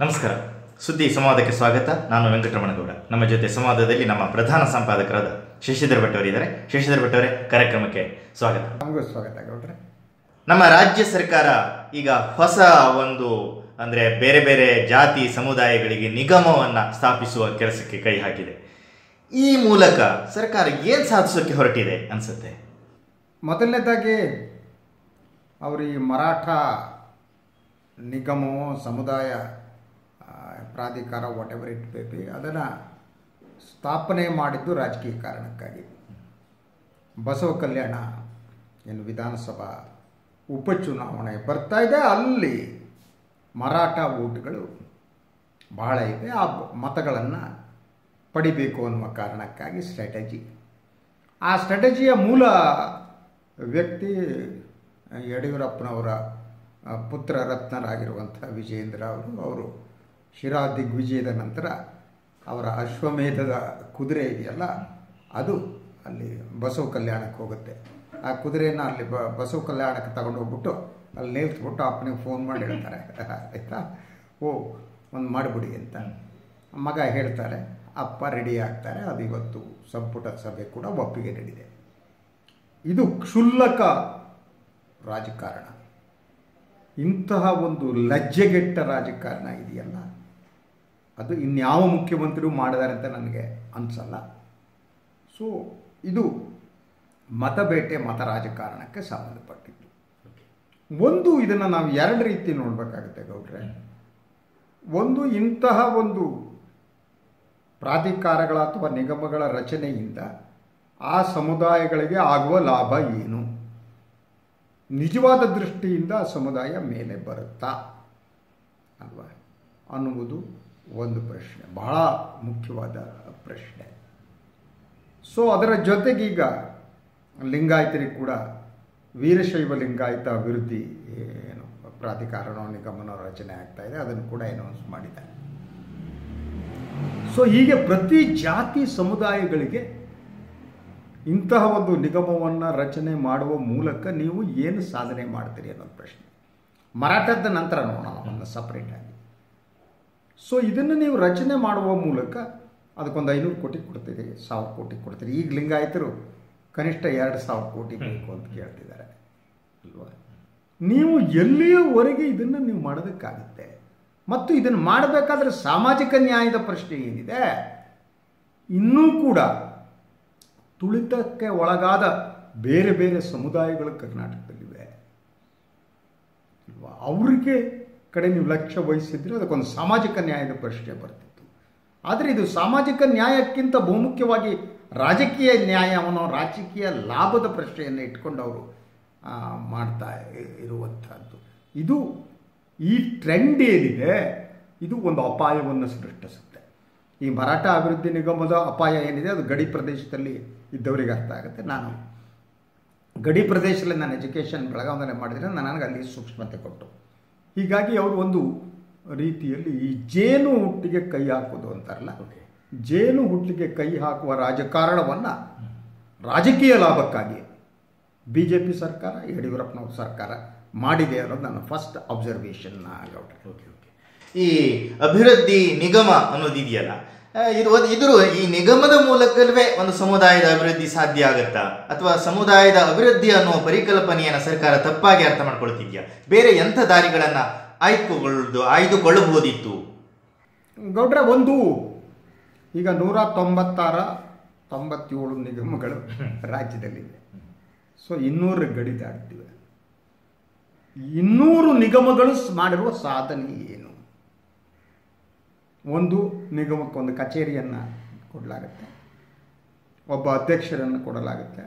ನಮಸ್ಕಾರ. ಸುದ್ದಿ ಸಂವಾದಕ್ಕೆ ಸ್ವಾಗತ. ನಾನು ವೆಂಕಟರಮಣಗೌಡ. ನಮ್ಮ ಜೊತೆ ಸಂವಾದದಲ್ಲಿ ನಮ್ಮ ಪ್ರಧಾನ ಸಂಪಾದಕರಾದ ಶಶಿಧರ್ ಭಟ್ ಅವರಿದ್ದಾರೆ. ಶಶಿಧರ್ ಭಟ್ ಅವರೇ ಕಾರ್ಯಕ್ರಮಕ್ಕೆ ಸ್ವಾಗತ. ಸ್ವಾಗತ ಗೌಡ್ರೆ. ನಮ್ಮ ರಾಜ್ಯ ಸರ್ಕಾರ ಈಗ ಹೊಸ ಒಂದು ಅಂದರೆ ಬೇರೆ ಬೇರೆ ಜಾತಿ ಸಮುದಾಯಗಳಿಗೆ ನಿಗಮವನ್ನು ಸ್ಥಾಪಿಸುವ ಕೆಲಸಕ್ಕೆ ಕೈ ಹಾಕಿದೆ. ಈ ಮೂಲಕ ಸರ್ಕಾರ ಏನು ಸಾಧಿಸೋಕೆ ಹೊರಟಿದೆ ಅನ್ಸುತ್ತೆ? ಮೊದಲನೇದಾಗಿ ಅವರು ಈ ಮರಾಠ ನಿಗಮವೋ ಸಮುದಾಯ ಪ್ರಾಧಿಕಾರ ವಾಟ್ ಎವರ್ ಇಟ್ ಬೇಬಿ ಅದನ್ನು ಸ್ಥಾಪನೆ ಮಾಡಿದ್ದು ರಾಜಕೀಯ ಕಾರಣಕ್ಕಾಗಿ. ಬಸವ ಕಲ್ಯಾಣ ಏನು ವಿಧಾನಸಭಾ ಉಪಚುನಾವಣೆ ಬರ್ತಾ ಇದೆ. ಅಲ್ಲಿ ಮರಾಠ ಓಟ್ಗಳು ಬಹಳ ಇದೆ. ಆ ಮತಗಳನ್ನು ಪಡಿಬೇಕು ಅನ್ನುವ ಕಾರಣಕ್ಕಾಗಿ ಸ್ಟ್ರಾಟಜಿ ಆ ಸ್ಟ್ರಾಟಜಿಯ ಮೂಲ ವ್ಯಕ್ತಿ ಯಡಿಯೂರಪ್ಪನವರ ಪುತ್ರ ರತ್ನರಾಗಿರುವಂಥ ವಿಜೇಂದ್ರ ಅವರು ಅವರು ಶಿರಾ ದಿಗ್ವಿಜಯದ ನಂತರ ಅವರ ಅಶ್ವಮೇಧದ ಕುದುರೆ ಇದೆಯಲ್ಲ, ಅದು ಅಲ್ಲಿ ಬಸವ ಕಲ್ಯಾಣಕ್ಕೆ ಹೋಗುತ್ತೆ. ಆ ಕುದುರೆನ ಅಲ್ಲಿ ಬಸವ ಕಲ್ಯಾಣಕ್ಕೆ ತಗೊಂಡು ಹೋಗ್ಬಿಟ್ಟು ಅಲ್ಲಿ ನಿಲ್ಸ್ಬಿಟ್ಟು ಅಪ್ಪನಿಗೆ ಫೋನ್ ಮಾಡಿ ಹೇಳ್ತಾರೆ. ಆಯಿತಾ? ಓ, ಒಂದು ಮಾಡಿಬಿಡಿ ಅಂತ. ಮಗ ಹೇಳ್ತಾರೆ, ಅಪ್ಪ ರೆಡಿ ಆಗ್ತಾರೆ, ಅದು ಇವತ್ತು ಸಂಪುಟ ಸಭೆ ಕೂಡ ಒಪ್ಪಿಗೆ ನೀಡಿದೆ. ಇದು ಕ್ಷುಲ್ಲಕ ರಾಜಕಾರಣ. ಇಂತಹ ಒಂದು ಲಜ್ಜೆಗೆಟ್ಟ ರಾಜಕಾರಣ ಇದೆಯಲ್ಲ ಅದು ಇನ್ಯಾವ ಮುಖ್ಯಮಂತ್ರಿಯೂ ಮಾಡಿದ್ದಾರೆ ಅಂತ ನನಗೆ ಅನಿಸಲ್ಲ. ಸೊ ಇದು ಮತಬೇಟೆ ಮತ ರಾಜಕಾರಣಕ್ಕೆ ಸಂಬಂಧಪಟ್ಟಿದ್ದು. ಒಂದು ಇದನ್ನು ನಾವು ಎರಡು ರೀತಿ ನೋಡಬೇಕಾಗುತ್ತೆ ಗೌಡ್ರೆ. ಒಂದು ಇಂತಹ ಒಂದು ಪ್ರಾಧಿಕಾರಗಳ ಅಥವಾ ನಿಗಮಗಳ ರಚನೆಯಿಂದ ಆ ಸಮುದಾಯಗಳಿಗೆ ಆಗುವ ಲಾಭ ಏನು? ನಿಜವಾದ ದೃಷ್ಟಿಯಿಂದ ಆ ಸಮುದಾಯ ಮೇಲೆ ಬರುತ್ತಾ? ಅಲ್ವಾ? ಅನ್ನುವುದು ಒಂದು ಪ್ರಶ್ನೆ, ಬಹಳ ಮುಖ್ಯವಾದ ಪ್ರಶ್ನೆ. ಸೊ ಅದರ ಜೊತೆಗೀಗ ಲಿಂಗಾಯತರಿಗೆ ಕೂಡ ವೀರಶೈವ ಲಿಂಗಾಯತ ಅಭಿವೃದ್ಧಿ ಏನು ಪ್ರಾಧಿಕಾರನೋ ನಿಗಮನ ರಚನೆ ಆಗ್ತಾ ಇದೆ, ಅದನ್ನು ಕೂಡ ಅನೌನ್ಸ್ ಮಾಡಿದ್ದಾರೆ. ಸೊ ಹೀಗೆ ಪ್ರತಿ ಜಾತಿ ಸಮುದಾಯಗಳಿಗೆ ಇಂತಹ ಒಂದು ನಿಗಮವನ್ನು ರಚನೆ ಮಾಡುವ ಮೂಲಕ ನೀವು ಏನು ಸಾಧನೆ ಮಾಡ್ತೀರಿ ಅನ್ನೋದು ಪ್ರಶ್ನೆ. ಮರಾಠದ ನಂತರ ನೋಡೋಣ ಒಂದು ಸಪ್ರೇಟಾಗಿ ಸೊ ಇದನ್ನು ನೀವು ರಚನೆ ಮಾಡುವ ಮೂಲಕ ಅದಕ್ಕೊಂದು ಐನೂರು ಕೋಟಿ ಕೊಡ್ತೀರಿ ಸಾವಿರ ಕೋಟಿ ಕೊಡ್ತೀರಿ ಈಗ ಲಿಂಗಾಯತರು ಕನಿಷ್ಠ ಎರಡು ಸಾವಿರ ಕೋಟಿ ಬೇಕು ಅಂತ ಕೇಳ್ತಿದ್ದಾರೆ. ಅಲ್ವಾ ನೀವು ಎಲ್ಲಿಯವರೆಗೆ ಇದನ್ನು ನೀವು ಮಾಡೋದಕ್ಕಾಗುತ್ತೆ ಮತ್ತು ಇದನ್ನು ಮಾಡಬೇಕಾದ್ರೆ ಸಾಮಾಜಿಕ ನ್ಯಾಯದ ಪ್ರಶ್ನೆ ಏನಿದೆ? ಇನ್ನೂ ಕೂಡ ತುಳಿತಕ್ಕೆ ಒಳಗಾದ ಬೇರೆ ಬೇರೆ ಸಮುದಾಯಗಳು ಕರ್ನಾಟಕದಲ್ಲಿವೆ. ಅಲ್ವಾ ಅವರಿಗೆ ಕಡೆ ನೀವು ಲಕ್ಷ್ಯ ವಹಿಸಿದ್ರೆ ಅದಕ್ಕೊಂದು ಸಾಮಾಜಿಕ ನ್ಯಾಯದ ಪ್ರಶ್ನೆ ಬರ್ತಿತ್ತು. ಆದರೆ ಇದು ಸಾಮಾಜಿಕ ನ್ಯಾಯಕ್ಕಿಂತ ಬಹುಮುಖ್ಯವಾಗಿ ರಾಜಕೀಯ ನ್ಯಾಯವನ್ನು ರಾಜಕೀಯ ಲಾಭದ ಪ್ರಶ್ನೆಯನ್ನು ಇಟ್ಕೊಂಡು ಅವರು ಮಾಡ್ತಾ ಇರುವಂಥದ್ದು ಇದು ಈ ಟ್ರೆಂಡ್ ಏನಿದೆ, ಇದು ಒಂದು ಅಪಾಯವನ್ನು ಸೃಷ್ಟಿಸುತ್ತೆ. ಈ ಮರಾಠ ಅಭಿವೃದ್ಧಿ ನಿಗಮದ ಅಪಾಯ ಏನಿದೆ, ಅದು ಗಡಿ ಪ್ರದೇಶದಲ್ಲಿ ಇದ್ದವರಿಗೆ ಅರ್ಥ ಆಗುತ್ತೆ. ನಾನು ಗಡಿ ಪ್ರದೇಶದಲ್ಲಿ ನಾನು ಎಜುಕೇಷನ್ ಬೆಳಗಾವಣೆ ಮಾಡಿದರೆ ನನಗೆ ಅಲ್ಲಿ ಸೂಕ್ಷ್ಮತೆ ಕೊಟ್ಟು. ಹೀಗಾಗಿ ಅವರು ಒಂದು ರೀತಿಯಲ್ಲಿ ಈ ಜೇನು ಹುಟ್ಟಿಗೆ ಕೈ ಹಾಕೋದು ಅಂತಾರಲ್ಲ? ಜೇನು ಹುಟ್ಟಿಗೆ ಕೈ ಹಾಕುವ ರಾಜಕಾರಣವನ್ನು ರಾಜಕೀಯ ಲಾಭಕ್ಕಾಗಿ ಬಿ ಜೆ ಪಿ ಸರ್ಕಾರ ಯಡಿಯೂರಪ್ಪನವ್ರ ಸರ್ಕಾರ ಮಾಡಿದೆ ಅನ್ನೋದು ನನ್ನ ಫಸ್ಟ್ ಅಬ್ಸರ್ವೇಷನ್ ಓಕೆ ಓಕೆ. ಈ ಅಭಿವೃದ್ಧಿ ನಿಗಮ ಅನ್ನೋದಿದೆಯಲ್ಲ ಇದು ಇದ್ರು ಈ ನಿಗಮದ ಮೂಲಕವೇ ಒಂದು ಸಮುದಾಯದ ಅಭಿವೃದ್ಧಿ ಸಾಧ್ಯ ಆಗುತ್ತಾ? ಅಥವಾ ಸಮುದಾಯದ ಅಭಿವೃದ್ಧಿ ಅನ್ನುವ ಪರಿಕಲ್ಪನೆಯನ್ನು ಸರ್ಕಾರ ತಪ್ಪಾಗಿ ಅರ್ಥ ಮಾಡ್ಕೊಳ್ತಿದ್ಯಾ? ಬೇರೆ ಎಂಥ ದಾರಿಗಳನ್ನು ಆಯ್ದುಕೊಳ್ಳುವುದು ಆಯ್ದುಕೊಳ್ಳಬಹುದಿತ್ತು? ಗೌಡ್ರ ಒಂದು. ಈಗ ನೂರ ತೊಂಬತ್ತಾರ ತೊಂಬತ್ತೇಳು ನಿಗಮಗಳು ರಾಜ್ಯದಲ್ಲಿವೆ. ಸೊ ಇನ್ನೂರು ಗಡಿ ದಾಟ್ತಿವೆ ಇನ್ನೂರು ನಿಗಮಗಳು ಮಾಡಿರುವ ಸಾಧನೆ ಏನು? ಒಂದು ನಿಗಮಕ್ಕೊಂದು ಕಚೇರಿಯನ್ನು ಕೊಡಲಾಗುತ್ತೆ. ಒಬ್ಬ ಅಧ್ಯಕ್ಷರನ್ನು ಕೊಡಲಾಗುತ್ತೆ.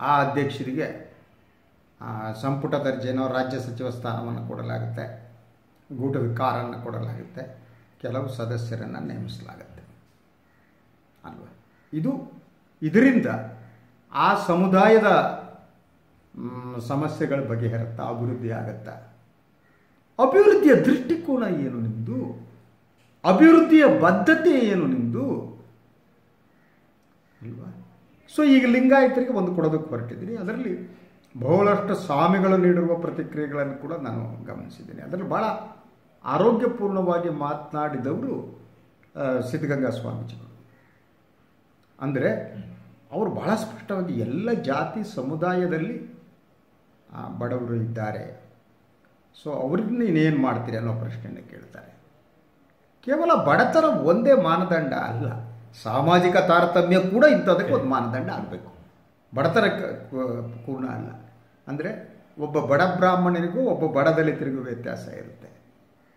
ಆ ಅಧ್ಯಕ್ಷರಿಗೆ ಸಂಪುಟ ದರ್ಜೆನೋ ರಾಜ್ಯ ಸಚಿವ ಸ್ಥಾನವನ್ನು ಕೊಡಲಾಗುತ್ತೆ. ಗೂಟದ ಕಾರನ್ನು ಕೊಡಲಾಗುತ್ತೆ. ಕೆಲವು ಸದಸ್ಯರನ್ನು ನೇಮಿಸಲಾಗುತ್ತೆ. ಅಲ್ವಾ? ಇದು ಇದರಿಂದ ಆ ಸಮುದಾಯದ ಸಮಸ್ಯೆಗಳ ಬಗೆಹರುತ್ತಾ ಅಭಿವೃದ್ಧಿ ಆಗತ್ತಾ ಅಭಿವೃದ್ಧಿಯ ದೃಷ್ಟಿಕೋನ ಏನು ನಿಮ್ಮದು ಅಭಿವೃದ್ಧಿಯ ಬದ್ಧತೆ ಏನು ನಿಮ್ಮದು ಅಲ್ವಾ? ಸೊ ಈಗ ಲಿಂಗಾಯತರಿಗೆ ಒಂದು ಕೊಡೋದಕ್ಕೆ ಹೊರಟಿದ್ದೀನಿ. ಅದರಲ್ಲಿ ಬಹಳಷ್ಟು ಸ್ವಾಮಿಗಳು ನೀಡಿರುವ ಪ್ರತಿಕ್ರಿಯೆಗಳನ್ನು ಕೂಡ ನಾನು ಗಮನಿಸಿದ್ದೀನಿ. ಅದರಲ್ಲಿ ಭಾಳ ಆರೋಗ್ಯಪೂರ್ಣವಾಗಿ ಮಾತನಾಡಿದವರು ಸಿದ್ಧಗಂಗಾ ಸ್ವಾಮೀಜಿಗಳು. ಅಂದರೆ ಅವರು ಬಹಳ ಸ್ಪಷ್ಟವಾಗಿ ಎಲ್ಲ ಜಾತಿ ಸಮುದಾಯದಲ್ಲಿ ಬಡವರು ಇದ್ದಾರೆ. ಸೊ ಅವ್ರಿಗೆ ನೀನೇನು ಮಾಡ್ತೀರಿ ಅನ್ನೋ ಪ್ರಶ್ನೆಯನ್ನು ಕೇಳ್ತಾರೆ. ಕೇವಲ ಬಡತನ ಒಂದೇ ಮಾನದಂಡ ಅಲ್ಲ, ಸಾಮಾಜಿಕ ತಾರತಮ್ಯ ಕೂಡ ಇಂಥದಕ್ಕೆ ಒಂದು ಮಾನದಂಡ ಆಗಬೇಕು. ಬಡತನ ಪೂರ್ಣ ಅಲ್ಲ. ಅಂದರೆ ಒಬ್ಬ ಬಡ ಬ್ರಾಹ್ಮಣನಿಗೂ ಒಬ್ಬ ಬಡ ದಲಿತರಿಗೂ ವ್ಯತ್ಯಾಸ ಇರುತ್ತೆ.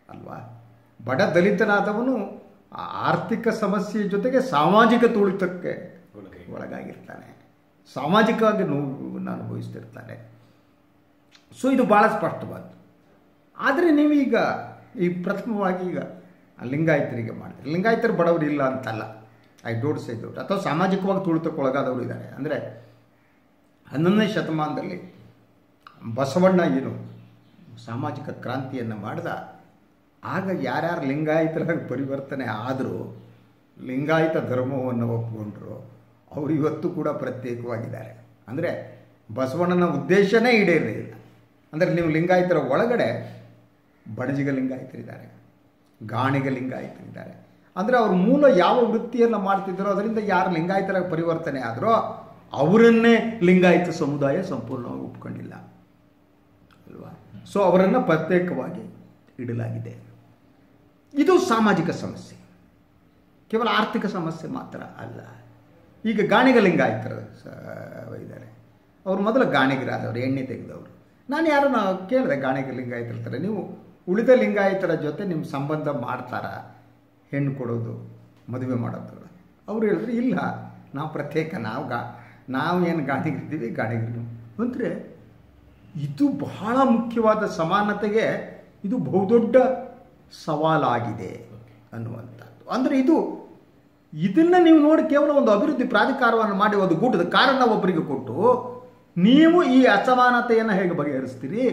ಅಲ್ವಾ? ಬಡ ದಲಿತನಾದವನು ಆರ್ಥಿಕ ಸಮಸ್ಯೆ ಜೊತೆಗೆ ಸಾಮಾಜಿಕ ತುಳಿತಕ್ಕೆ ಒಳಗಾಗಿರ್ತಾನೆ. ಸಾಮಾಜಿಕವಾಗಿ ನೋವನ್ನು ಅನುಭವಿಸ್ತಿರ್ತಾನೆ. ಸೊ ಇದು ಭಾಳ ಸ್ಪಷ್ಟವಾದ್ದು. ಆದರೆ ನೀವೀಗ ಈ ಪ್ರಥಮವಾಗಿ ಈಗ ಲಿಂಗಾಯತರಿಗೆ ಮಾಡ್ತೀರಿ ಲಿಂಗಾಯತರು ಬಡವರು ಇಲ್ಲ ಅಂತಲ್ಲ. ಐ ಡೋಂಟ್ ಸೇ ದೌಟ್ ಅಥವಾ ಸಾಮಾಜಿಕವಾಗಿ ತುಳಿತಕ್ಕೊಳಗಾದವರು ಇದ್ದಾರೆ ಅಂದರೆ ಹನ್ನೊಂದನೇ ಶತಮಾನದಲ್ಲಿ ಬಸವಣ್ಣ ಏನು ಸಾಮಾಜಿಕ ಕ್ರಾಂತಿಯನ್ನು ಮಾಡಿದ, ಆಗ ಯಾರ್ಯಾರು ಲಿಂಗಾಯತರಾಗಿ ಪರಿವರ್ತನೆ ಆದರೂ, ಲಿಂಗಾಯತ ಧರ್ಮವನ್ನು ಒಪ್ಪಿಕೊಂಡ್ರು ಅವರು ಇವತ್ತು ಕೂಡ ಪ್ರತ್ಯೇಕವಾಗಿದ್ದಾರೆ. ಅಂದರೆ ಬಸವಣ್ಣನ ಉದ್ದೇಶನೇ ಈಡೇರಲಿಲ್ಲ. ಅಂದರೆ ನೀವು ಲಿಂಗಾಯತರ ಒಳಗಡೆ ಬಣಜಿಗ ಲಿಂಗಾಯತರಿದ್ದಾರೆ ಗಾಣಿಗ ಲಿಂಗಾಯತರಿದ್ದಾರೆ ಅಂದರೆ ಅವ್ರ ಮೂಲ ಯಾವ ವೃತ್ತಿಯನ್ನು ಮಾಡ್ತಿದ್ದಾರೋ ಅದರಿಂದ ಯಾರು ಲಿಂಗಾಯತರ ಪರಿವರ್ತನೆ ಆದರೂ ಅವರನ್ನೇ ಲಿಂಗಾಯತ ಸಮುದಾಯ ಸಂಪೂರ್ಣವಾಗಿ ಒಪ್ಕೊಂಡಿಲ್ಲ. ಅಲ್ವಾ? ಸೊ ಅವರನ್ನು ಪ್ರತ್ಯೇಕವಾಗಿ ಇಡಲಾಗಿದೆ. ಇದು ಸಾಮಾಜಿಕ ಸಮಸ್ಯೆ. ಕೇವಲ ಆರ್ಥಿಕ ಸಮಸ್ಯೆ ಮಾತ್ರ ಅಲ್ಲ. ಈಗ ಗಾಣಿಗ ಲಿಂಗಾಯತರು ಇದ್ದಾರೆ. ಅವರು ಮೊದಲು ಗಾಣಿಗರಾದವರು, ಎಣ್ಣೆ ತೆಗೆದವರು. ನಾನು ಯಾರನ್ನ ಕೇಳಿದೆ ಗಾಣಿಗ ಲಿಂಗಾಯತರ ನೀವು ಉಳಿದ ಲಿಂಗಾಯತರ ಜೊತೆ ನಿಮ್ಮ ಸಂಬಂಧ ಮಾಡ್ತಾರ, ಹೆಣ್ಣು ಕೊಡೋದು, ಮದುವೆ ಮಾಡೋದು. ಅವ್ರು ಹೇಳಿದ್ರು, ಇಲ್ಲ, ನಾವು ಪ್ರತ್ಯೇಕ, ನಾವು ಗಾ, ನಾವು ಏನು ಗಾಡಿಗಿರ್ತೀವಿ ಗಾಣಿಗರು ಅಂದರೆ ಇದು ಬಹಳ ಮುಖ್ಯವಾದ ಸಮಾನತೆಗೆ ಇದು ಬಹುದೊಡ್ಡ ಸವಾಲಾಗಿದೆ ಅನ್ನುವಂಥದ್ದು. ಅಂದರೆ ಇದು, ಇದನ್ನು ನೀವು ನೋಡಿ ಕೇವಲ ಒಂದು ಅಭಿವೃದ್ಧಿ ಪ್ರಾಧಿಕಾರವನ್ನು ಮಾಡಿ ಒಂದು ಗೂಟದ ಕಾರಣ ಒಬ್ಬರಿಗೆ ಕೊಟ್ಟು, ನೀವು ಈ ಅಸಮಾನತೆಯನ್ನು ಹೇಗೆ ಬಗೆಹರಿಸ್ತೀರಿ?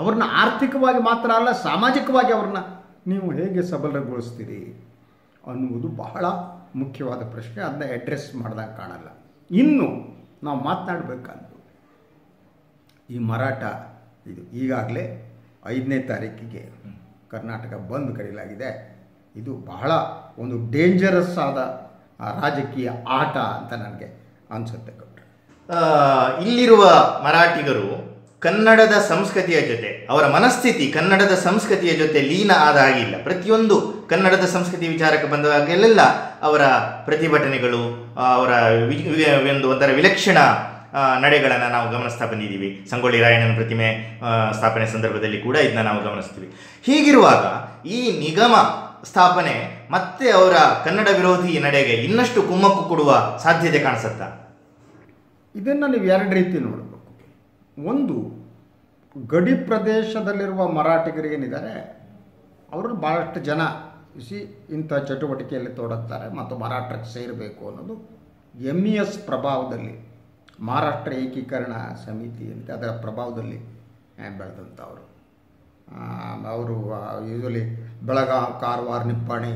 ಅವ್ರನ್ನ ಆರ್ಥಿಕವಾಗಿ ಮಾತ್ರ ಅಲ್ಲ ಸಾಮಾಜಿಕವಾಗಿ ಅವ್ರನ್ನ. ನೀವು ಹೇಗೆ ಸಬಲಗೊಳಿಸ್ತೀರಿ ಅನ್ನುವುದು ಬಹಳ ಮುಖ್ಯವಾದ ಪ್ರಶ್ನೆ. ಅದನ್ನ ಅಡ್ರೆಸ್ ಮಾಡ್ದಾಗ ಕಾಣಲ್ಲ. ಇನ್ನು ನಾವು ಮಾತನಾಡಬೇಕಂದು ಈ ಮರಾಠ ಇದು ಈಗಾಗಲೇ ಐದನೇ ತಾರೀಕಿಗೆ ಕರ್ನಾಟಕ ಬಂದ್ ಕರೆಯಲಾಗಿದೆ ಇದು ಬಹಳ ಒಂದು ಡೇಂಜರಸ್ ಆದ ರಾಜಕೀಯ ಆಟ ಅಂತ ನನಗೆ ಅನಿಸುತ್ತೆ ಕೊಟ್ಟರೆ ಇಲ್ಲಿರುವ ಮರಾಠಿಗರು ಕನ್ನಡದ ಸಂಸ್ಕೃತಿಯ ಜೊತೆ, ಅವರ ಮನಸ್ಥಿತಿ ಕನ್ನಡದ ಸಂಸ್ಕೃತಿಯ ಜೊತೆ ಲೀನ ಆದ ಹಾಗಿಲ್ಲ ಪ್ರತಿಯೊಂದು ಕನ್ನಡದ ಸಂಸ್ಕೃತಿ ವಿಚಾರಕ್ಕೆ ಬಂದಾಗಲೆಲ್ಲ ಅವರ ಪ್ರತಿಭಟನೆಗಳು ಅವರ ಒಂದು ಒಂಥರ ವಿಲಕ್ಷಣ ನಡೆಗಳನ್ನು ನಾವು ಗಮನಿಸ್ತಾ ಬಂದಿದ್ದೀವಿ. ಸಂಗೊಳ್ಳಿ ರಾಯಣ್ಣನ ಪ್ರತಿಮೆ ಸ್ಥಾಪನೆ ಸಂದರ್ಭದಲ್ಲಿ ಕೂಡ ಇದನ್ನ ನಾವು ಗಮನಿಸ್ತೀವಿ. ಹೀಗಿರುವಾಗ ಈ ನಿಗಮ ಸ್ಥಾಪನೆ ಮತ್ತೆ ಅವರ ಕನ್ನಡ ವಿರೋಧಿ ನಡೆಗೆ ಇನ್ನಷ್ಟು ಕುಮ್ಮಕ್ಕು ಕೊಡುವ ಸಾಧ್ಯತೆ ಕಾಣಿಸುತ್ತಾ? ಇದನ್ನು ನೀವು ಎರಡು ರೀತಿ ನೋಡಬೇಕು. ಒಂದು ಗಡಿ ಪ್ರದೇಶದಲ್ಲಿರುವ ಮರಾಠಿಗರೇನಿದ್ದಾರೆ ಅವರು ಭಾಳಷ್ಟು ಜನ ಸಿ ಇಂಥ ಚಟುವಟಿಕೆಯಲ್ಲಿ ತೊಡಗ್ತಾರೆ ಮತ್ತು ಮರಾಠಕ್ಕೆ ಸೇರಬೇಕು ಅನ್ನೋದು ಎಂ ಇ ಎಸ್ ಪ್ರಭಾವದಲ್ಲಿ, ಮಹಾರಾಷ್ಟ್ರ ಏಕೀಕರಣ ಸಮಿತಿ ಅಂತ ಅದರ ಪ್ರಭಾವದಲ್ಲಿ ಬೆಳೆದಂಥವ್ರು. ಅವರು ಯೂಶಲಿ ಬೆಳಗಾವ್ ಕಾರವಾರ, ನಿಪ್ಪಾಣಿ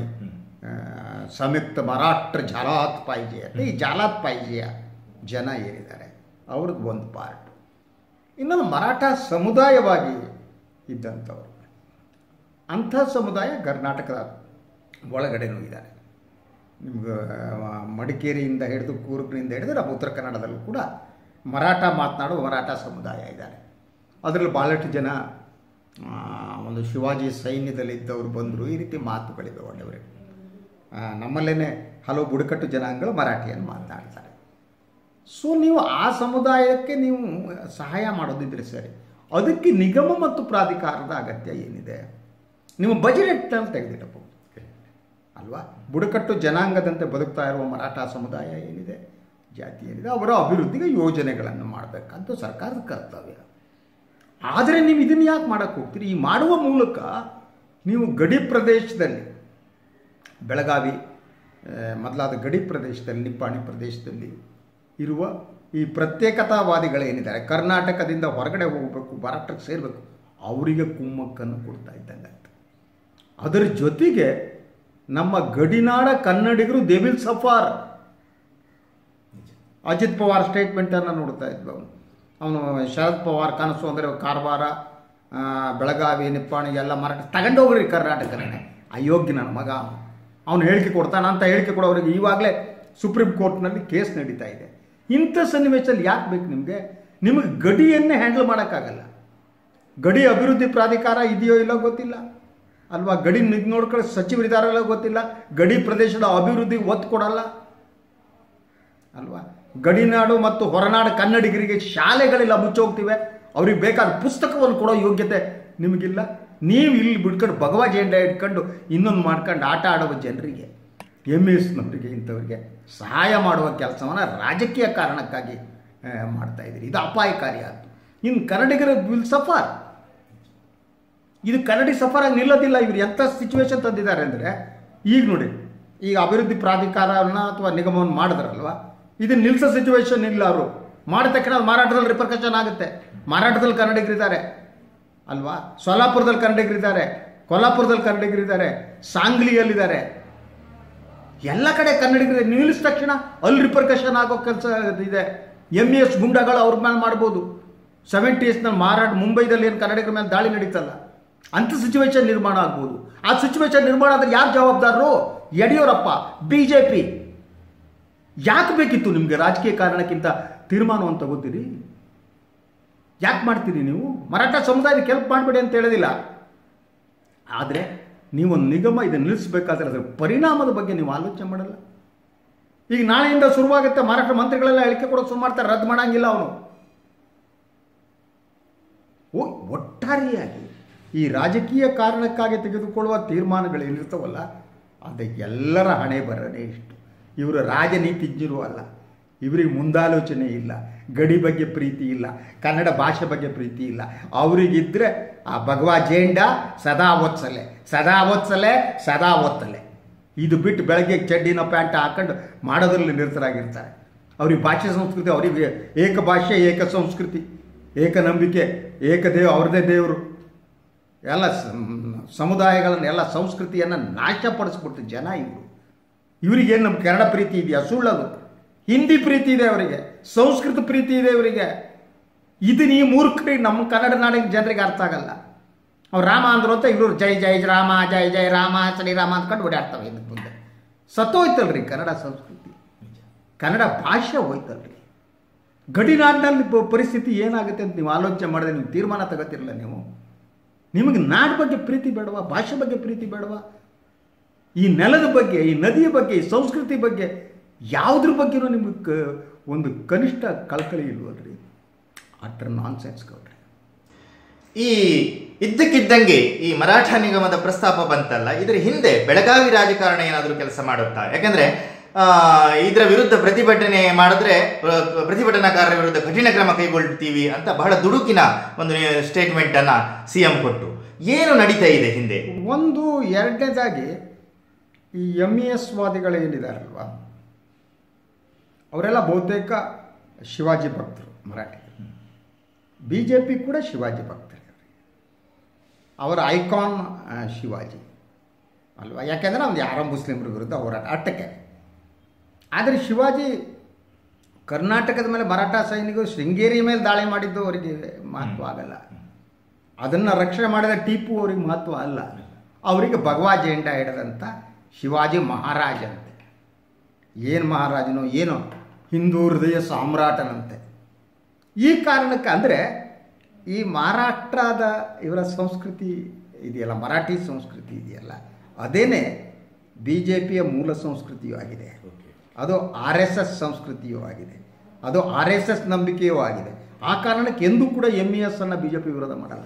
ಸಂಯುಕ್ತ ಮರಾಠ್ರ ಜಾಲಾತ್ ಪಾಯ್ಜೆ ಅಂತ ಈ ಜಾಲಾತ್ ಪಾಯ್ಜೆಯ ಜನ ಏನಿದ್ದಾರೆ, ಅವ್ರದ್ದು ಒಂದು ಪಾರ್ಟ್ ಇನ್ನೊಂದು ಮರಾಠ ಸಮುದಾಯವಾಗಿ ಇದ್ದಂಥವ್ರು. ಅಂಥ ಸಮುದಾಯ ಕರ್ನಾಟಕದ ಒಳಗಡೆನೂ ಇದ್ದಾರೆ ನಿಮ್ಗೆ ಮಡಿಕೇರಿಯಿಂದ ಹಿಡಿದು ಕೂರ್ಗ್ನಿಂದ ಹಿಡಿದು ನಮ್ಮ ಉತ್ತರ ಕನ್ನಡದಲ್ಲೂ ಕೂಡ ಮರಾಠ ಮಾತನಾಡುವ ಮರಾಠ ಸಮುದಾಯ ಇದ್ದಾರೆ. ಅದರಲ್ಲಿ ಭಾಳಷ್ಟು ಜನ ಒಂದು ಶಿವಾಜಿ ಸೈನ್ಯದಲ್ಲಿದ್ದವರು ಬಂದರು, ಈ ರೀತಿ ಮಾತುಗಳಿವೆ ಒಳ್ಳೆಯವರಿಗೆ. ನಮ್ಮಲ್ಲೇ ಹಲವು ಬುಡಕಟ್ಟು ಜನಾಂಗಗಳು ಮರಾಠಿಯನ್ನು ಮಾತನಾಡ್ತಾರೆ. ಸೊ ನೀವು ಆ ಸಮುದಾಯಕ್ಕೆ ನೀವು ಸಹಾಯ ಮಾಡೋದಿದ್ರೆ ಸರಿ. ಅದಕ್ಕೆ ನಿಗಮ ಮತ್ತು ಪ್ರಾಧಿಕಾರದ ಅಗತ್ಯ ಏನಿದೆ? ನಿಮ್ಮ ಬಜೆಟ್ ಅಂತ ತೆಗೆದಿಡಬಹುದು. ಅಲ್ವಾ? ಬುಡಕಟ್ಟು ಜನಾಂಗದಂತೆ ಬದುಕ್ತಾ ಇರುವ ಮರಾಠ ಸಮುದಾಯ ಏನಿದೆ? ಜಾತಿ ಏನಿದೆ? ಅವರ ಅಭಿವೃದ್ಧಿಗೆ ಯೋಜನೆಗಳನ್ನು ಮಾಡಬೇಕಂತ ಸರ್ಕಾರದ ಕರ್ತವ್ಯ. ಆದರೆ ನೀವು ಇದನ್ನು ಯಾಕೆ ಮಾಡೋಕ್ಕೆ ಹೋಗ್ತೀರಿ? ಈ ಮಾಡುವ ಮೂಲಕ ನೀವು ಗಡಿ ಪ್ರದೇಶದಲ್ಲಿ, ಬೆಳಗಾವಿ ಮೊದಲಾದ ಗಡಿ ಪ್ರದೇಶದಲ್ಲಿ, ನಿಪ್ಪಾಣಿ ಪ್ರದೇಶದಲ್ಲಿ ಇರುವ ಈ ಪ್ರತ್ಯೇಕತಾವಾದಿಗಳೇನಿದ್ದಾರೆ, ಕರ್ನಾಟಕದಿಂದ ಹೊರಗಡೆ ಹೋಗಬೇಕು ಮರಾಠಕ್ಕೆ ಸೇರಬೇಕು, ಅವರಿಗೆ ಕುಮ್ಮಕ್ಕನ್ನು ಕೊಡ್ತಾ ಇದ್ದಂಗೆ ಅದರ ಜೊತೆಗೆ ನಮ್ಮ ಗಡಿನಾಡ ಕನ್ನಡಿಗರು ದೇವಿಲ್ ಸಫಾರ್. ಅಜಿತ್ ಪವಾರ್ ಸ್ಟೇಟ್ಮೆಂಟನ್ನು ನೋಡ್ತಾ ಇದ್ವಿ ಅವನು. ಅವನು ಶರದ್ ಪವಾರ್ ಕನಸು ಅಂದರೆ ಕಾರವಾರ ಬೆಳಗಾವಿ, ನಿಪ್ಪಾಣಿ ಎಲ್ಲ ಮರಾಠ ತಗೊಂಡೋಗ್ರಿ ಕರ್ನಾಟಕನೇ ಅಯೋಗ್ಯ ನನ್ನ ಮಗ. ಅವನು ಹೇಳಿಕೆ ಕೊಡ್ತಾನ ಅಂತ ಹೇಳಿಕೆ ಕೊಡೋರಿಗೆ ಈವಾಗಲೇ ಸುಪ್ರೀಂ ಕೋರ್ಟ್ನಲ್ಲಿ ಕೇಸ್ ನಡೀತಾ ಇದೆ. ಇಂಥ ಸನ್ನಿವೇಶದಲ್ಲಿ ಯಾಕೆ ಬೇಕು ನಿಮಗೆ? ನಿಮಗೆ ಗಡಿಯನ್ನೇ ಹ್ಯಾಂಡಲ್ ಮಾಡೋಕ್ಕಾಗಲ್ಲ. ಗಡಿ ಅಭಿವೃದ್ಧಿ ಪ್ರಾಧಿಕಾರ ಇದೆಯೋ ಇಲ್ಲೋ ಗೊತ್ತಿಲ್ಲ. ಅಲ್ವಾ? ಗಡಿ ನೋಡ್ಕೊಳ್ಳೋ ಸಚಿವರಿದಾರಲ್ಲ ಗೊತ್ತಿಲ್ಲ. ಗಡಿ ಪ್ರದೇಶದ ಅಭಿವೃದ್ಧಿ ಒತ್ತು ಕೊಡಲ್ಲ. ಅಲ್ವಾ? ಗಡಿನಾಡು ಮತ್ತು ಹೊರನಾಡು ಕನ್ನಡಿಗರಿಗೆ ಶಾಲೆಗಳೆಲ್ಲ ಮುಚ್ಚೋಗ್ತಿವೆ. ಅವ್ರಿಗೆ ಬೇಕಾದ ಪುಸ್ತಕವನ್ನು ಕೊಡೋ ಯೋಗ್ಯತೆ ನಿಮಗಿಲ್ಲ. ನೀವು ಇಲ್ಲಿ ಬಿಡ್ಕೊಂಡು ಭಗವಾ ಜೆಂಡ ಇಟ್ಕೊಂಡು ಇನ್ನೊಂದು ಮಾಡ್ಕೊಂಡು ಆಟ ಆಡುವ ಜನರಿಗೆ. ಎಂ ಎಸ್ನವರಿಗೆ ಇಂಥವ್ರಿಗೆ ಸಹಾಯ ಮಾಡುವ ಕೆಲಸವನ್ನು ರಾಜಕೀಯ ಕಾರಣಕ್ಕಾಗಿ ಮಾಡ್ತಾ ಇದ್ದೀರಿ. ಇದು ಅಪಾಯಕಾರಿ ಆಯಿತು. ಇನ್ನು ಕನ್ನಡಿಗರ ವಿಲ್ ಸಫರ್ ಇದು ಕನ್ನಡಿ ಸಫರಾಗಿ ನಿಲ್ಲೋದಿಲ್ಲ ಇವರು. ಎಂಥ ಸಿಚುವೇಶನ್ ತಂದಿದ್ದಾರೆ ಅಂದರೆ, ಈಗ ನೋಡಿ, ಈಗ ಅಭಿವೃದ್ಧಿ ಪ್ರಾಧಿಕಾರವನ್ನು ಅಥವಾ ನಿಗಮವನ್ನು ಮಾಡಿದ್ರಲ್ವ? ಇದು ನಿಲ್ಸೋ ಸಿಚುವೇಶನ್ ಇಲ್ಲ ಅವರು. ಮಾಡಿದ ತಕ್ಷಣ ಮಾರಾಟದಲ್ಲಿ ರಿಪರ್ಕಷನ್ ಆಗುತ್ತೆ. ಮಾರಾಟದಲ್ಲಿ ಕನ್ನಡಿಗರಿದ್ದಾರೆ. ಅಲ್ವಾ? ಸೋಲಾಪುರದಲ್ಲಿ ಕನ್ನಡಿಗರಿದ್ದಾರೆ. ಕೊಲ್ಲಾಪುರದಲ್ಲಿ ಕನ್ನಡಿಗರಿದ್ದಾರೆ. ಸಾಂಗ್ಲಿಯಲ್ಲಿದ್ದಾರೆ. ಎಲ್ಲ ಕಡೆ ಕನ್ನಡಿಗರಿಗೆ ನಿಲ್ಲಿಸಿದ ತಕ್ಷಣ ಅಲ್ಲಿ ರಿಪರ್ಕಷನ್ ಆಗೋ ಕೆಲಸ ಇದೆ. ಎಂ ಎಸ್ ಗುಂಡಗಳು ಅವ್ರ ಮೇಲೆ ಮಾಡ್ಬೋದು. ಸೆವೆಂಟೀಸ್ನಲ್ಲಿ ಮಾರಾಟ ಮುಂಬೈದಲ್ಲಿ ಏನು ಕನ್ನಡಿಗರ ಮೇಲೆ ದಾಳಿ ನಡೀತಲ್ಲ ಅಂಥ ಸಿಚುವೇಶನ್ ನಿರ್ಮಾಣ ಆಗ್ಬೋದು. ಆ ಸಿಚುವೇಶನ್ ನಿರ್ಮಾಣ ಆದರೆ ಯಾರು ಜವಾಬ್ದಾರರು? ಯಡಿಯೂರಪ್ಪ ಬಿ ಜೆ ಪಿ ಯಾಕೆ ಬೇಕಿತ್ತು ನಿಮಗೆ ರಾಜಕೀಯ ಕಾರಣಕ್ಕಿಂತ ತೀರ್ಮಾನವನ್ನು ತಗೋತೀರಿ ಯಾಕೆ ಮಾಡ್ತೀರಿ ನೀವು? ಮರಾಠ ಸಮುದಾಯಕ್ಕೆ ಹೆಲ್ಪ್ ಮಾಡಬೇಡಿ ಅಂತ ಹೇಳೋದಿಲ್ಲ. ಆದರೆ ನೀವೊಂದು ನಿಗಮ ಇದನ್ನು ನಿಲ್ಲಿಸಬೇಕಾದ್ರೆ ಅದರ ಪರಿಣಾಮದ ಬಗ್ಗೆ ನೀವು ಆಲೋಚನೆ ಮಾಡಲ್ಲ. ಈಗ ನಾಳೆಯಿಂದ ಶುರುವಾಗುತ್ತೆ, ಮಹಾರಾಷ್ಟ್ರ ಮಂತ್ರಿಗಳೆಲ್ಲ ಹೇಳಿಕೆ ಕೊಡೋಕೆ ಶುರು ಮಾಡ್ತಾರೆ, ರದ್ದು ಮಾಡಂಗಿಲ್ಲ ಅವನು. ಒಟ್ಟಾರೆಯಾಗಿ ಈ ರಾಜಕೀಯ ಕಾರಣಕ್ಕಾಗಿ ತೆಗೆದುಕೊಳ್ಳುವ ತೀರ್ಮಾನಗಳೇನಿರ್ತಾವಲ್ಲ ಅದು ಎಲ್ಲರ ಹಣೆ ಬರನೇ ಇಷ್ಟು. ಇವರು ರಾಜನೀತಿಜ್ಞರು ಅಲ್ಲ. ಇವರಿಗೆ ಮುಂದಾಲೋಚನೆ ಇಲ್ಲ, ಗಡಿ ಬಗ್ಗೆ ಪ್ರೀತಿ ಇಲ್ಲ, ಕನ್ನಡ ಭಾಷೆ ಬಗ್ಗೆ ಪ್ರೀತಿ ಇಲ್ಲ. ಅವರಿಗಿದ್ರೆ ಆ ಭಗವಾ ಜೇಂಡ ಸದಾ ಒತ್ಸಲೆ ಸದಾ ಒತ್ಸಲೆ, ಸದಾ ಒತ್ತಲೆ. ಇದು ಬಿಟ್ಟು ಬೆಳಗ್ಗೆ ಚಡ್ಡಿನ ಪ್ಯಾಂಟ್ ಹಾಕೊಂಡು ಮಾಡೋದ್ರಲ್ಲಿ ನಿರತರಾಗಿರ್ತಾರೆ. ಅವ್ರಿಗೆ ಭಾಷೆ ಸಂಸ್ಕೃತಿ, ಅವರಿಗೆ ಏಕ ಭಾಷೆ, ಏಕ ಸಂಸ್ಕೃತಿ, ಏಕ ನಂಬಿಕೆ ಏಕದೇವ ಅವ್ರದೇ ದೇವರು. ಎಲ್ಲ ಸಮುದಾಯಗಳನ್ನು, ಎಲ್ಲ ಸಂಸ್ಕೃತಿಯನ್ನು ನಾಶಪಡಿಸ್ಬಿಟ್ಟು ಜನ ಇವರು. ಇವರಿಗೇನು ನಮ್ಮ ಕನ್ನಡ ಪ್ರೀತಿ ಇದೆಯಾ? ಸುಳ್ಳದು. ಹಿಂದಿ ಪ್ರೀತಿ ಇದೆ ಅವರಿಗೆ, ಸಂಸ್ಕೃತ ಪ್ರೀತಿ ಇದೆ ಅವರಿಗೆ. ಇದು ಈ ಮೂರ್ಖರಿಗೆ ನಮ್ಮ ಕನ್ನಡ ನಾಡಿನ ಜನರಿಗೆ ಅರ್ಥ ಆಗಲ್ಲ. ಅವ್ರು ರಾಮ ಅಂದ್ರು ಅಂತ ಇವರು ಜೈ ಜೈ ರಾಮ, ಜೈ ಜೈ ರಾಮ ಶ್ರೀರಾಮ ಅಂದ್ಕೊಂಡು ಓಡಾಡ್ತಾವೆ ಇದಕ್ಕೆ ಮುಂದೆ. ಸತ್ತೋಯ್ತಲ್ರಿ ಕನ್ನಡ ಸಂಸ್ಕೃತಿ. ಕನ್ನಡ ಭಾಷೆ ಹೋಯ್ತಲ್ರಿ. ಗಡಿನಾಡಿನಲ್ಲಿ ಪರಿಸ್ಥಿತಿ ಏನಾಗುತ್ತೆ ಅಂತ ನೀವು ಆಲೋಚನೆ ಮಾಡಿದ್ರೆ ನೀವು ತೀರ್ಮಾನ ತಗೋತಿರಲ್ಲ ನೀವು. ನಿಮಗೆ ನಾಡ ಬಗ್ಗೆ ಪ್ರೀತಿ ಬೇಡವಾ, ಭಾಷೆ ಬಗ್ಗೆ ಪ್ರೀತಿ ಬೇಡವಾ? ಈ ನೆಲದ ಬಗ್ಗೆ, ಈ ನದಿಯ ಬಗ್ಗೆ, ಈ ಸಂಸ್ಕೃತಿ ಬಗ್ಗೆ ಯಾವುದ್ರ ಬಗ್ಗೆನೂ ನಿಮಗೆ ಕ- ಒಂದು ಕನಿಷ್ಠ ಕಳಕಳಿ ಇಲ್ವಲ್ರಿ? ಆಟರ್ ನಾನ್ ಸೆನ್ಸ್ ಕೊಡ್ರಿ ಈ ಇದ್ದಕ್ಕಿದ್ದಂಗೆ ಈ ಮರಾಠ ನಿಗಮದ ಪ್ರಸ್ತಾಪ ಬಂತಲ್ಲ ಇದರ ಹಿಂದೆ ಬೆಳಗಾವಿ ರಾಜಕಾರಣ ಏನಾದರೂ ಕೆಲಸ ಮಾಡುತ್ತಾ? ಯಾಕಂದ್ರೆ ಇದರ ವಿರುದ್ಧ ಪ್ರತಿಭಟನೆ ಮಾಡಿದ್ರೆ ಪ್ರತಿಭಟನಾಕಾರರ ವಿರುದ್ಧ ಕಠಿಣ ಕ್ರಮ ಕೈಗೊಳ್ತೀವಿ ಅಂತ ಬಹಳ ದುಡುಕಿನ ಒಂದು ಸ್ಟೇಟ್ಮೆಂಟ್ ಅನ್ನ ಸಿಎಂ ಕೊಟ್ಟು. ಏನು ನಡೀತಾ ಇದೆ ಹಿಂದೆ? ಒಂದು ಎರಡನೇದಾಗಿ ಈ ಎಂ ಇ ಎಸ್ ವಾದಿಗಳು ಏನಿದಾರಲ್ವ? ಅವರೆಲ್ಲ ಬಹುತೇಕ ಶಿವಾಜಿ ಭಕ್ತರು, ಮರಾಠಿ. ಬಿ ಜೆ ಪಿ ಕೂಡ ಶಿವಾಜಿ ಭಕ್ತರು ಅವರ. ಐಕಾನ್ ಶಿವಾಜಿ. ಅಲ್ವಾ? ಯಾಕೆಂದರೆ ಅವ್ನು ಯಾರೋ ಮುಸ್ಲಿಮರ ವಿರುದ್ಧ ಹೋರಾಟ, ಅಟ್ಟಕ್ಕೆ. ಆದರೆ ಶಿವಾಜಿ ಕರ್ನಾಟಕದ ಮೇಲೆ ಮರಾಠ ಸೈನಿಕರು ಶೃಂಗೇರಿ ಮೇಲೆ ದಾಳಿ ಮಾಡಿದ್ದು ಅವರಿಗೆ ಮಹತ್ವ ಆಗಲ್ಲ. ಅದನ್ನು ರಕ್ಷಣೆ ಮಾಡಿದ ಟಿಪ್ಪು ಅವರಿಗೆ ಮಹತ್ವ ಅಲ್ಲ. ಅವರಿಗೆ ಭಗವಾ ಜೆಂಡ ಹಿಡಿದಂಥ ಶಿವಾಜಿ ಮಹಾರಾಜ ಏನು ಮಹಾರಾಜನೋ ಏನೋ ಹಿಂದೂ ಹೃದಯ ಸಾಮ್ರಾಟನಂತೆ. ಈ ಕಾರಣಕ್ಕೆ ಅಂದರೆ ಈ ಮಹಾರಾಷ್ಟ್ರದ ಇವರ ಸಂಸ್ಕೃತಿ ಇದೆಯಲ್ಲ ಮರಾಠಿ ಸಂಸ್ಕೃತಿ ಇದೆಯಲ್ಲ ಅದೇನೆ ಬಿ ಜೆ ಪಿಯ ಮೂಲ ಸಂಸ್ಕೃತಿಯೂ ಆಗಿದೆ. ಅದು ಆರ್ ಎಸ್ ಎಸ್ ಸಂಸ್ಕೃತಿಯೂ ಆಗಿದೆ. ಅದು ಆರ್ ಎಸ್ ಎಸ್ ನಂಬಿಕೆಯೂ ಆಗಿದೆ. ಆ ಕಾರಣಕ್ಕೆ ಎಂದೂ ಕೂಡ ಎಂ ಇ ಎಸ್ ಅನ್ನು ಬಿ ಜೆ ಪಿ ವಿರೋಧ ಮಾಡಲ್ಲ.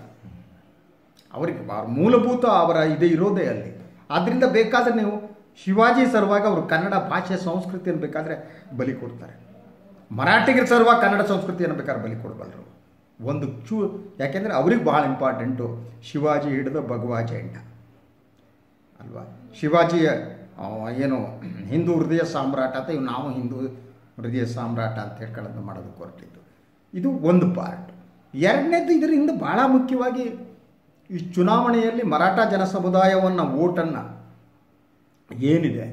ಅವರಿಗೆ ಮೂಲಭೂತ ಅವರ ಇದು ಇರೋದೇ ಅಲ್ಲಿ. ಆದ್ದರಿಂದ ಬೇಕಾದರೆ ನೀವು ಶಿವಾಜಿ ಸಲುವಾಗಿ ಅವರು ಕನ್ನಡ ಭಾಷೆ ಸಂಸ್ಕೃತಿ ಬೇಕಾದರೆ ಬಲಿ ಕೊಡ್ತಾರೆ. ಮರಾಠಿಗರ ಸರ್ವ ಕನ್ನಡ ಸಂಸ್ಕೃತಿ ಬೇಕಾದ್ರೆ ಬಲಿ ಕೊಡಬಲ್ಲರು ಒಂದು ಚೂ, ಯಾಕೆಂದರೆ ಅವ್ರಿಗೆ ಭಾಳ ಇಂಪಾರ್ಟೆಂಟು ಶಿವಾಜಿ ಹಿಡಿದ ಭಗವಾ ಜೈಂಡ. ಅಲ್ವಾ? ಶಿವಾಜಿಯ ಏನು, ಹಿಂದೂ ಹೃದಯ ಸಾಮ್ರಾಟ ಅಂತ ಇವು ನಾವು ಹಿಂದೂ ಹೃದಯ ಸಾಮ್ರಾಟ ಅಂತ ಹೇಳ್ಕೊಳ್ಳೋದು ಮಾಡೋದು ಹೊರಟಿದ್ದು ಇದು ಒಂದು ಪಾರ್ಟ್ ಎರಡನೇದು ಇದರಿಂದ ಭಾಳ ಮುಖ್ಯವಾಗಿ ಈ ಚುನಾವಣೆಯಲ್ಲಿ ಮರಾಠ ಜನ ಸಮುದಾಯವನ್ನು ಓಟನ್ನು ಏನಿದೆ,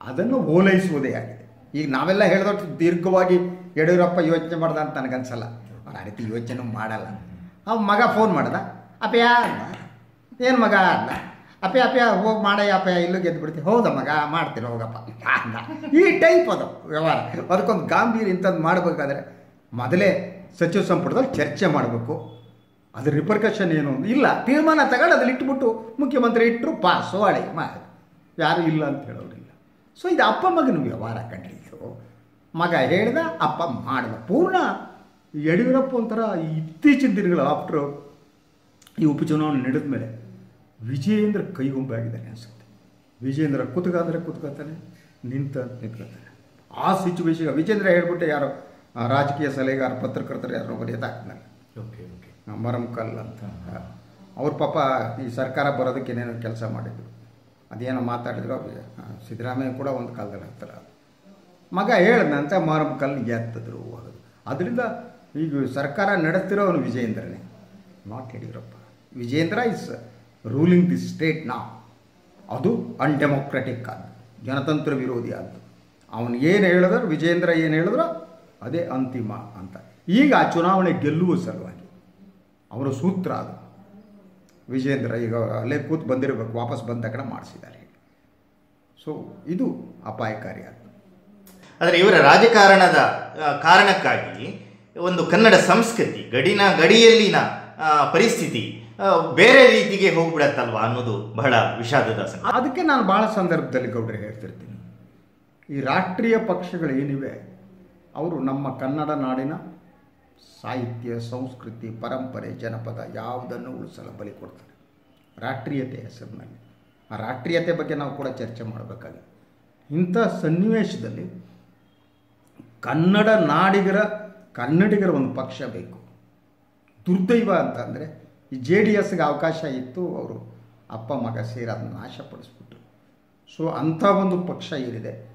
ಅದನ್ನು ಓಲೈಸುವುದೇ ಆಗಿದೆ. ಈಗ ನಾವೆಲ್ಲ ಹೇಳಿದಷ್ಟು ದೀರ್ಘವಾಗಿ ಯಡಿಯೂರಪ್ಪ ಯೋಚನೆ ಮಾಡ್ದ ಅಂತ ನನಗನ್ಸಲ್ಲ. ಅವ್ರ ಆ ರೀತಿ ಯೋಚನೆ ಮಾಡಲ್ಲ. ಅವ ಮಗ ಫೋನ್ ಮಾಡ್ದ ಅಪ್ಪಯ್ಯ ಅಂದ ಏನು ಮಗ ಅಂದ ಅಪ್ಪ್ಯ ಅಪ್ಪಯ್ಯ ಹೋಗಿ ಮಾಡಯ್ಯ ಅಪ್ಪಯ್ಯ ಇಲ್ಲೂ ಗೆದ್ದು ಬಿಡ್ತೀವಿ ಹೌದ ಮಗ, ಮಾಡ್ತೀನಿ, ಹೋಗಪ್ಪ. ಅಂದ ಈ ಟೈಪ್ ಅದು ವ್ಯವಹಾರ. ಅದಕ್ಕೊಂದು ಗಾಂಭೀರ್ಯ ಇಂಥದ್ದು ಮಾಡಬೇಕಾದ್ರೆ ಮೊದಲೇ ಸಚಿವ ಸಂಪುಟದಲ್ಲಿ ಚರ್ಚೆ ಮಾಡಬೇಕು. ಅದ್ರ ರಿಪರ್ಕಷನ್ ಏನು? ಇಲ್ಲ, ತೀರ್ಮಾನ ತಗೊಂಡು ಅದ್ರಲ್ಲಿ ಇಟ್ಬಿಟ್ಟು ಮುಖ್ಯಮಂತ್ರಿ ಇಟ್ಟರು ಪಾಸು ಹಳೆ ಮಾ ಯಾರು ಇಲ್ಲ ಅಂತ ಹೇಳೋರಿಲ್ಲ. ಸೊ ಇದು ಅಪ್ಪ ಮಗನ ವ್ಯವಹಾರ ಕಂಡ್ರಿ ಇದು ಮಗ ಹೇಳ್ದ ಅಪ್ಪ ಮಾಡ್ದ. ಪೂರ್ಣ ಯಡಿಯೂರಪ್ಪ ಒಂಥರ ಇತ್ತೀಚಿನ ದಿನಗಳು ಆಫ್ಟರ್ ಈ ಉಪಚುನಾವಣೆ ನಡೆದ ಮೇಲೆ ವಿಜಯೇಂದ್ರ ಕೈಗೊಂಬಾಗಿದ್ದಾನೆ ಅನಿಸುತ್ತೆ. ವಿಜಯೇಂದ್ರ ಕುತ್ಕ ಅಂದರೆ ಕುತ್ಕೋತಾನೆ ನಿಂತ ನಿಂತ್ಕೋತಾನೆ ಆ ಸಿಚುವೇಶನ್ ವಿಜೇಂದ್ರ ಹೇಳ್ಬಿಟ್ಟೆ ಯಾರೋ ರಾಜಕೀಯ ಸಲಹೆಗಾರ ಪತ್ರಕರ್ತರು ಯಾರೋ ಓಕೆ ಮರಂ ಕಲ್ ಅಂತ. ಅವ್ರ ಪಾಪ ಈ ಸರ್ಕಾರ ಬರೋದಕ್ಕೆ ಏನೇನೋ ಕೆಲಸ ಮಾಡಿದ್ರು. ಅದೇನೋ ಮಾತಾಡಿದ್ರು ಸಿದ್ದರಾಮಯ್ಯ ಕೂಡ ಒಂದು ಕಾಲದಲ್ಲಿ ಹತ್ತಿರ ಮಗ ಹೇಳ್ದಂತೆ ಮಾರಮ್ಮ ಕಲ್ಲು ಎತ್ತಿದ್ರು ಅದರಿಂದ ಈಗ ಸರ್ಕಾರ ನಡೆಸ್ತಿರೋನು ವಿಜಯೇಂದ್ರನೇ. Not Yediyurappa Vijendra is ruling the state ನಾ ಅದು ಅನ್ಡೆಮೋಕ್ರೆಟಿಕ್ ಆದ ಜನತಂತ್ರ ವಿರೋಧಿ ಆದ್ದು. ಅವನು ಏನು ಹೇಳಿದ್ರು ವಿಜೇಂದ್ರ ಏನು ಹೇಳಿದ್ರು, ಅದೇ ಅಂತಿಮ ಅಂತ. ಈಗ ಆ ಚುನಾವಣೆ ಗೆಲ್ಲುವ ಸಲುವಾಗಿ, ಅವರ ಸೂತ್ರ ಅದು. ವಿಜೇಂದ್ರ ಈಗ ಅಲ್ಲೇ ಕೂತು ಬಂದಿರಬೇಕು ವಾಪಸ್ ಬಂದ ತಕ್ಷಣ ಮಾಡಿಸಿದ್ದಾರೆ ಸೊ ಇದು ಅಪಾಯಕಾರಿ ಆದರೆ ಇವರ ರಾಜಕಾರಣದ ಕಾರಣಕ್ಕಾಗಿ ಒಂದು ಕನ್ನಡ ಸಂಸ್ಕೃತಿ ಗಡಿನ ಗಡಿಯಲ್ಲಿನ ಪರಿಸ್ಥಿತಿ ಬೇರೆ ರೀತಿಗೆ ಹೋಗ್ಬಿಡತ್ತಲ್ವ ಅನ್ನೋದು ಬಹಳ ವಿಷಾದದ ಅದಕ್ಕೆ ನಾನು ಬಹಳ ಸಂದರ್ಭದಲ್ಲಿ ಗೌಡ್ರೆ ಹೇಳ್ತಿರ್ತೀನಿ. ಈ ರಾಷ್ಟ್ರೀಯ ಪಕ್ಷಗಳು ಏನಿವೆ ಅವರು ನಮ್ಮ ಕನ್ನಡ ನಾಡಿನ ಸಾಹಿತ್ಯ, ಸಂಸ್ಕೃತಿ, ಪರಂಪರೆ, ಜನಪದ ಯಾವುದನ್ನು ಉಳಿಸಲು ಬಲಿ ಕೊಡ್ತಾರೆ. ರಾಷ್ಟ್ರೀಯತೆ ಹೆಸರಿನಲ್ಲಿ. ಆ ರಾಷ್ಟ್ರೀಯತೆ ಬಗ್ಗೆ ನಾವು ಕೂಡ ಚರ್ಚೆ ಮಾಡಬೇಕಾಗಿದೆ. ಇಂಥ ಸನ್ನಿವೇಶದಲ್ಲಿ ಕನ್ನಡ ನಾಡಿಗರ, ಕನ್ನಡಿಗರ ಒಂದು ಪಕ್ಷ ಬೇಕು. ದುರ್ದೈವ ಅಂತ ಅಂದರೆ ಈ ಜೆ ಡಿ ಎಸ್ಗೆ ಅವಕಾಶ ಇತ್ತು, ಅವರು ಅಪ್ಪ, ಮಗ ಸೇರಿ ಅದನ್ನು ನಾಶಪಡಿಸ್ಬಿಟ್ರು. ಸೊ ಅಂಥ ಒಂದು ಪಕ್ಷ ಏನಿದೆ?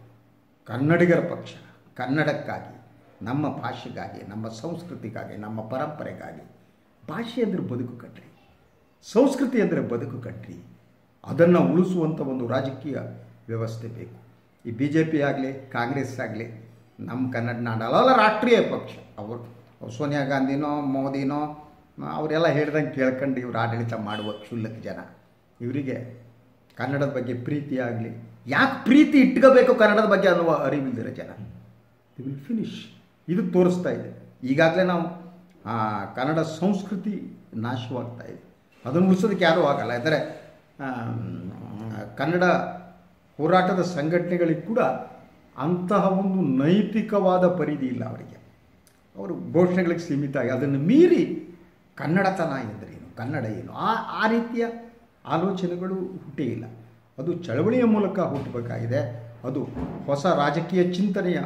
ಕನ್ನಡಿಗರ ಪಕ್ಷ, ಕನ್ನಡಕ್ಕಾಗಿ. ನಮ್ಮ ಭಾಷೆಗಾಗಿ, ನಮ್ಮ ಸಂಸ್ಕೃತಿಗಾಗಿ, ನಮ್ಮ ಪರಂಪರೆಗಾಗಿ ಭಾಷೆ ಅಂದರೆ ಬದುಕು ಕಟ್ಟ್ರಿ ಸಂಸ್ಕೃತಿ ಅಂದರೆ ಬದುಕು ಕಟ್ಟ್ರಿ ಅದನ್ನು ಉಳಿಸುವಂಥ ಒಂದು ರಾಜಕೀಯ ವ್ಯವಸ್ಥೆ ಬೇಕು. ಈ ಬಿ ಜೆ ಪಿ ಆಗಲಿ, ಕಾಂಗ್ರೆಸ್ ಆಗಲಿ ನಮ್ಮ ಕನ್ನಡ ನಾಡಲ್ಲ ರಾಷ್ಟ್ರೀಯ ಪಕ್ಷ. ಅವರು ಸೋನಿಯಾ ಗಾಂಧಿನೋ, ಮೋದಿನೋ, ಅವರೆಲ್ಲ ಹೇಳ್ದಂಗೆ ಕೇಳ್ಕೊಂಡು ಇವ್ರು ಆಡಳಿತ ಮಾಡುವ ಕ್ಷುಲ್ಲಕ ಜನ. ಇವರಿಗೆ ಕನ್ನಡದ ಬಗ್ಗೆ ಪ್ರೀತಿ ಆಗಲಿ, ಯಾಕೆ ಪ್ರೀತಿ ಇಟ್ಕೋಬೇಕು ಕನ್ನಡದ ಬಗ್ಗೆ ಅನ್ನುವ ಅರಿವಿಲ್ದಿರೋ ಜನ. ದಿ ವಿಲ್ ಫಿನಿಶ್ ಇದು ತೋರಿಸ್ತಾ ಇದೆ. ಈಗಾಗಲೇ ನಾವು ಕನ್ನಡ ಸಂಸ್ಕೃತಿ ನಾಶವಾಗ್ತಾ ಇದೆ. ಅದನ್ನು ಉಳಿಸೋದಕ್ಕೆ ಯಾರೂ ಆಗಲ್ಲ. ಯಾಕಂದರೆ ಕನ್ನಡ ಹೋರಾಟದ ಸಂಘಟನೆಗಳಿಗೆ ಕೂಡ ಅಂತಹ ಒಂದು ನೈತಿಕವಾದ ಪರಿಧಿ ಇಲ್ಲ ಅವರಿಗೆ. ಅವರು ಘೋಷಣೆಗಳಿಗೆ ಸೀಮಿತ ಆಗಿ ಅದನ್ನು ಮೀರಿ ಕನ್ನಡತನ ಎಂದರೇನು ಕನ್ನಡ ಏನು? ಆ ಆ ರೀತಿಯ ಆಲೋಚನೆಗಳು ಹುಟ್ಟೇ ಇಲ್ಲ. ಅದು ಚಳವಳಿಯ ಮೂಲಕ ಹುಟ್ಟಬೇಕಾಗಿದೆ. ಅದು ಹೊಸ ರಾಜಕೀಯ ಚಿಂತನೆಯ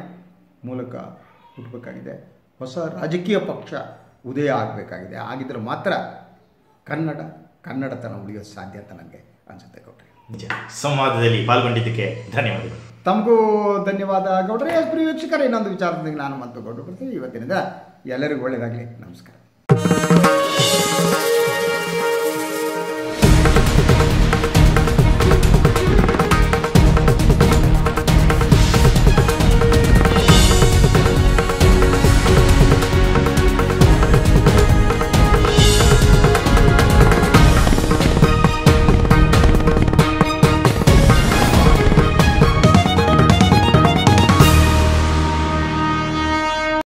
ಮೂಲಕ ಹುಟ್ಟಬೇಕಾಗಿದೆ. ಹೊಸ ರಾಜಕೀಯ ಪಕ್ಷ ಉದಯ ಆಗಬೇಕಾಗಿದೆ. ಆಗಿದ್ರೆ ಮಾತ್ರ ಕನ್ನಡ ಕನ್ನಡತನ ಉಳಿಯೋ ಸಾಧ್ಯ ಅಂತ ನನಗೆ ಅನಿಸುತ್ತೆ ಗೌಡ್ರೆ. ನಿಜ. ಸಂವಾದದಲ್ಲಿ ಪಾಲ್ಗೊಂಡಿದ್ದಕ್ಕೆ ಧನ್ಯವಾದಗಳು. ತಮಗೂ ಧನ್ಯವಾದ ಗೌಡ್ರೆ. ಪ್ರಿಯ ವೀಕ್ಷಕರೇ ಇನ್ನೊಂದು ವಿಚಾರದೊಂದಿಗೆ ನಾನು ಮತ್ತು ಗೌಡ್ರು ಬರ್ತೀನಿ ಇವತ್ತಿನಿಂದ ಎಲ್ಲರಿಗೂ ಒಳ್ಳೆಯದಾಗಲಿ ನಮಸ್ಕಾರ.